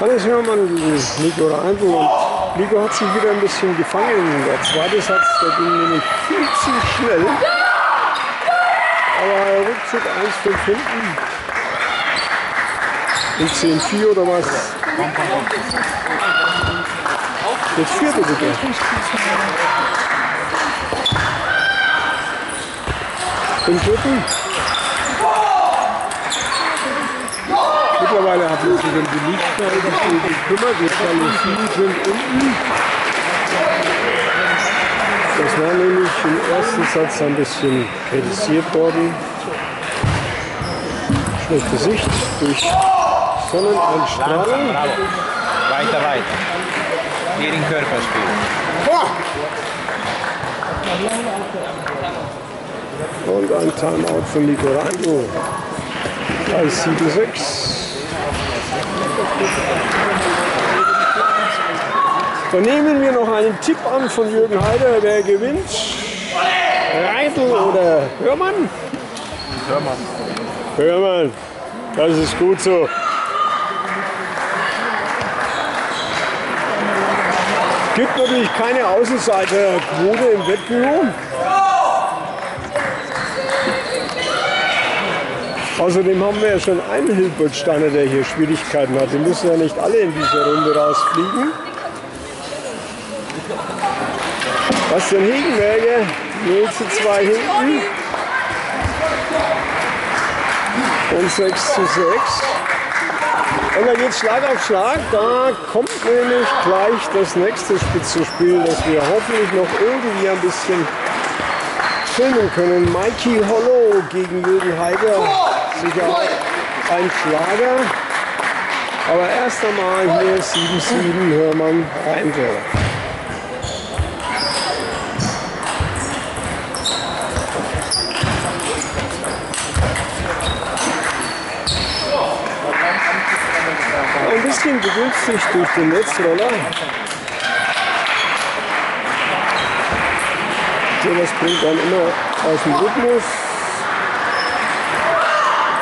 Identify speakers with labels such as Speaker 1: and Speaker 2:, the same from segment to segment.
Speaker 1: Hannes Hörmann gegen Nico Reindl und Nico hat sich wieder ein bisschen gefangen. Der zweite Satz, der ging nämlich viel zu schnell. Aber er ruckzuck 1-5 hinten. In 10-4 oder was? Jetzt vierte bitte. Im dritten. Mittlerweile hat sich um die Lichtverhältnisse gekümmert. Die Jalousien sind unten. Das war nämlich im ersten Satz ein bisschen kritisiert worden. Schlechte Sicht durch Sonneneinstrahlung.
Speaker 2: Weiter, weiter. Hier in Körperspiel.
Speaker 1: Und ein Timeout von Nico Reindl. 3-7-6. Dann nehmen wir noch einen Tipp an von Jürgen Heider, wer gewinnt. Reindl oder Hörmann?
Speaker 2: Hörmann.
Speaker 1: Hörmann, das ist gut so. Gibt natürlich keine Außenseiterquote im Wettbüro. Außerdem haben wir ja schon einen Hilbertsteiner, der hier Schwierigkeiten hat. Die müssen ja nicht alle in dieser Runde rausfliegen. Bastian Hegenberger, 0 zu 2 hinten. Und 6 zu 6. Und dann geht Schlag auf Schlag. Da kommt nämlich gleich das nächste Spitzenspiel, das wir hoffentlich noch irgendwie ein bisschen filmen können. Mikey Hollow gegen Jürgen Heider. Sicher ein Schlager. Aber erst einmal hier 7-7 Hörmann Reindl. Ein bisschen begünstigt durch den Netzroller. So, das bringt dann immer aus dem Rhythmus.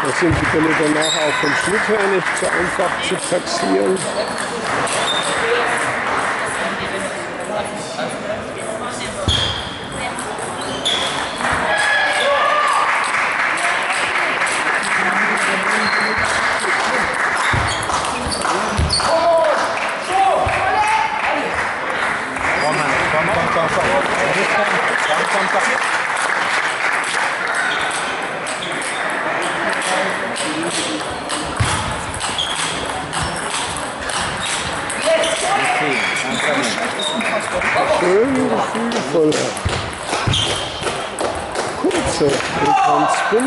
Speaker 1: Das sind die Bälle danach auch vom Schnitt her nicht so einfach zu taxieren.
Speaker 2: Komm, Mann. Komm, komm, komm, komm. Komm, komm, komm.
Speaker 1: Schön gefühlvoll. Kurze Rückhandspin.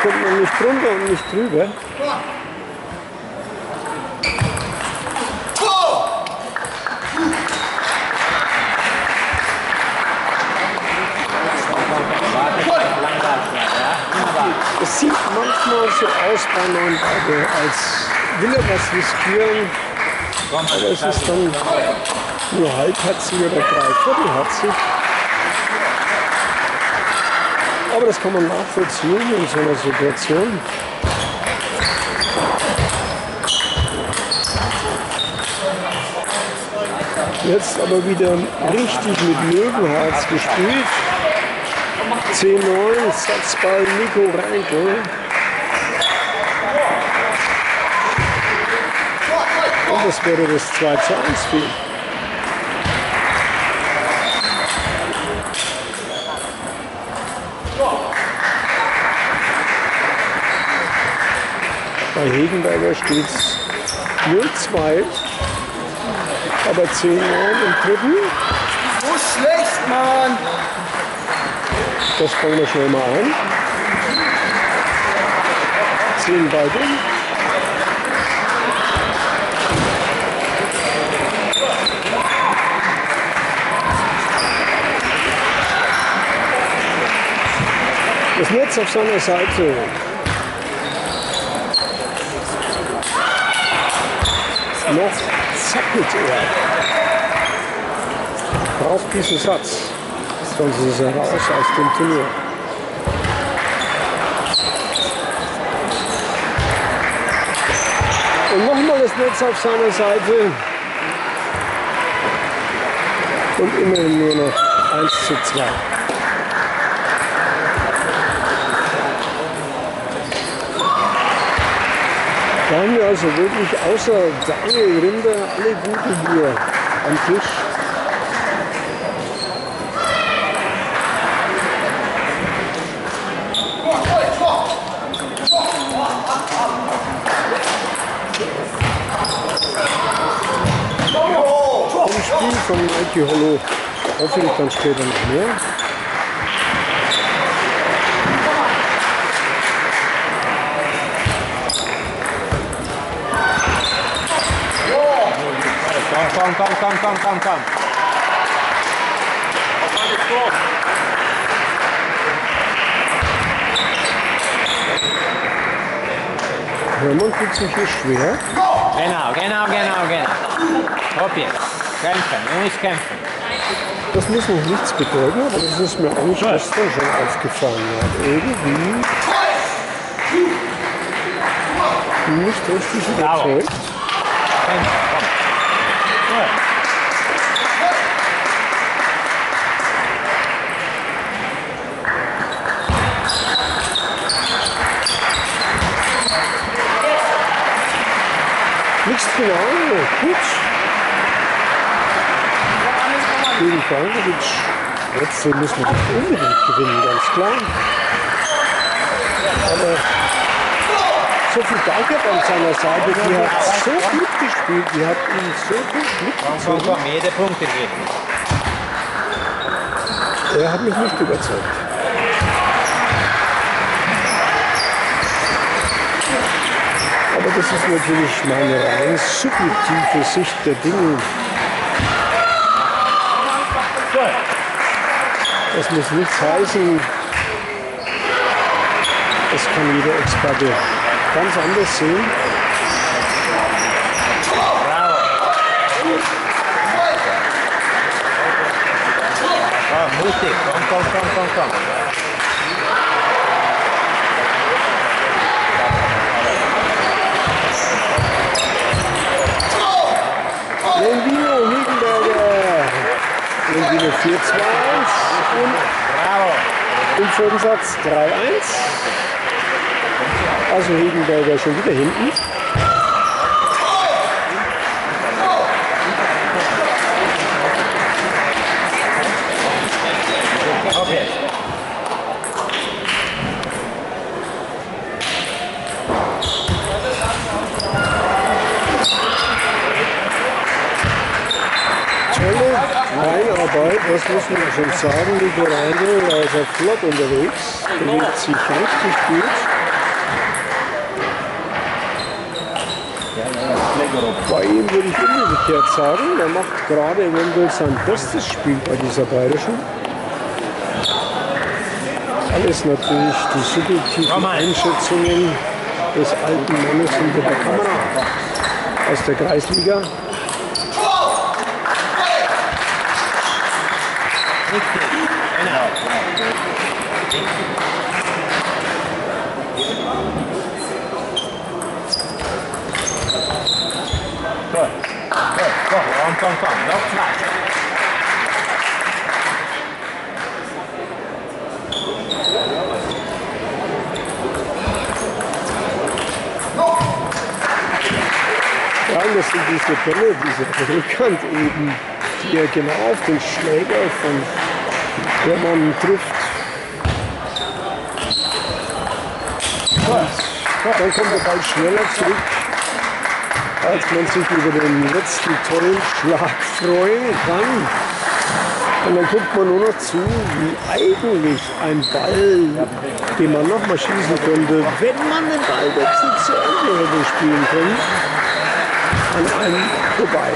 Speaker 1: Kommt man nicht drunter und nicht drüber. Es sieht manchmal so aus bei neuen Beide, als will er was riskieren, aber es ist dann nur halbherzig oder dreiviertelherzig. Aber das kann man nachvollziehen in so einer Situation. Jetzt aber wieder richtig mit Löwenherz gespielt. 10-9, Satzball Nico Reinkel. Und das wäre das 2 zu 1 für Bei Hegenberger steht es 0-2, aber 10-9 im dritten.
Speaker 3: So schlecht, Mann!
Speaker 1: Das fangen wir schnell mal ein. 10 beide. Das Netz auf seiner Seite. Noch zappelt er. Braucht diesen Satz, sonst ist er raus aus dem Turnier. Und nochmal das Netz auf seiner Seite. Und immerhin nur noch 1 zu 2. haben wir also wirklich außer Daniel Rinder alle Guten hier am Tisch. Vom Spiel von Mikey Hollow hoffentlich dann später noch mehr.
Speaker 2: Komm, komm, komm, komm, komm, komm.
Speaker 1: Hermann tut sich hier schwer.
Speaker 2: Genau, genau, genau, genau. Hopp jetzt. Kämpfen, muss kämpfen.
Speaker 1: Das muss noch nichts bedeuten, aber das ist mir eigentlich gestern schon aufgefallen. Hat irgendwie nicht richtig
Speaker 2: Bravo.
Speaker 1: überzeugt.
Speaker 2: Gut.
Speaker 1: Nichts genau, gut. Gegen Frankovic. Trotzdem muss man nicht unbedingt gewinnen, ganz klar. Aber Sophie Dahlkirch an seiner Seite, die hat so gut gespielt, die hat ihn so gut mitgezogen.
Speaker 2: Punkte geben.
Speaker 1: Er hat mich nicht überzeugt. Aber das ist natürlich meine rein subjektive Sicht der Dinge. Das muss nichts heißen. Das kann jeder Experte ganz anders sehen.
Speaker 2: Bravo. Komm, mutig. Komm, komm, komm, komm, komm.
Speaker 1: Lendino Hügenberger. Lendino 4-2-1 und
Speaker 2: Bravo.
Speaker 1: im Vordensatz 3-1. Also Hügenberger schon wieder hinten. Beinarbeit, das muss man schon sagen. Nico Reindl, da ist er flott unterwegs, bewegt sich richtig gut. Bei ihm würde ich umgekehrt sagen, er macht gerade eventuell sein bestes Spiel bei dieser Bayerischen. Alles natürlich die subjektiven. Einschätzungen des alten Mannes hinter der Kamera aus der Kreisliga.
Speaker 2: Richtig. Genau. Komm, komm, komm, komm. Noch
Speaker 1: und das sind diese Bälle, diese Rückhand eben, die er genau auf den Schläger von Hermann trifft. Dann kommt der Ball schneller zurück, als man sich über den letzten tollen Schlag freuen kann. Und dann guckt man nur noch zu, wie eigentlich ein Ball, den man nochmal schießen könnte, wenn man den Ballwechsel zu Ende hätte spielen können, an einem vorbei.